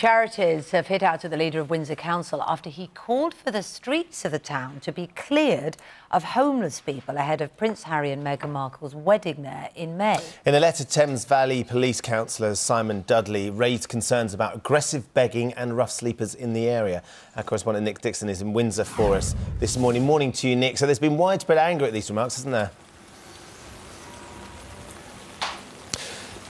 Charities have hit out to the leader of Windsor Council after he called for the streets of the town to be cleared of homeless people ahead of Prince Harry and Meghan Markle's wedding there in May. In a letter, Thames Valley Police Councillor Simon Dudley raised concerns about aggressive begging and rough sleepers in the area. Our correspondent Nick Dixon is in Windsor for us this morning. Morning to you, Nick. So there's been widespread anger at these remarks, hasn't there?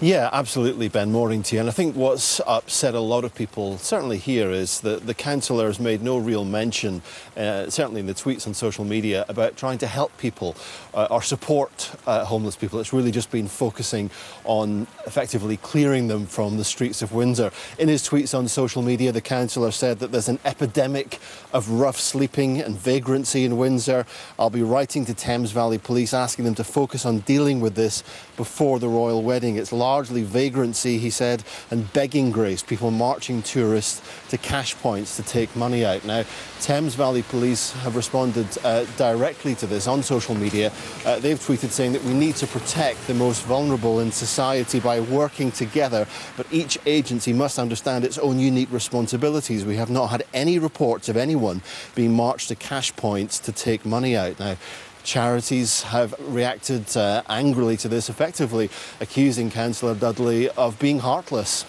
Yeah, absolutely, Ben. Morning to you. And I think what's upset a lot of people, certainly here, is that the councillor has made no real mention, uh, certainly in the tweets on social media, about trying to help people uh, or support uh, homeless people. It's really just been focusing on effectively clearing them from the streets of Windsor. In his tweets on social media, the councillor said that there's an epidemic of rough sleeping and vagrancy in Windsor. I'll be writing to Thames Valley Police asking them to focus on dealing with this before the royal wedding. It's largely vagrancy, he said, and begging grace, people marching tourists to cash points to take money out. Now, Thames Valley Police have responded uh, directly to this on social media. Uh, they've tweeted saying that we need to protect the most vulnerable in society by working together, but each agency must understand its own unique responsibilities. We have not had any reports of anyone being marched to cash points to take money out. Now, Charities have reacted uh, angrily to this, effectively accusing Councillor Dudley of being heartless.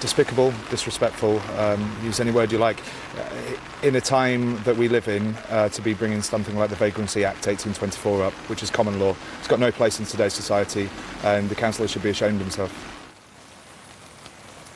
Despicable, disrespectful, um, use any word you like. Uh, in a time that we live in, uh, to be bringing something like the Vagrancy Act 1824 up, which is common law, it's got no place in today's society, and the councillor should be ashamed of himself.